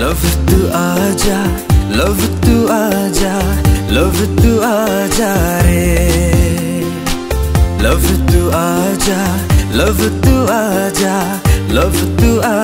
love tu aja love tu aja love tu aja re. Love tu aja love tu aja love tu aja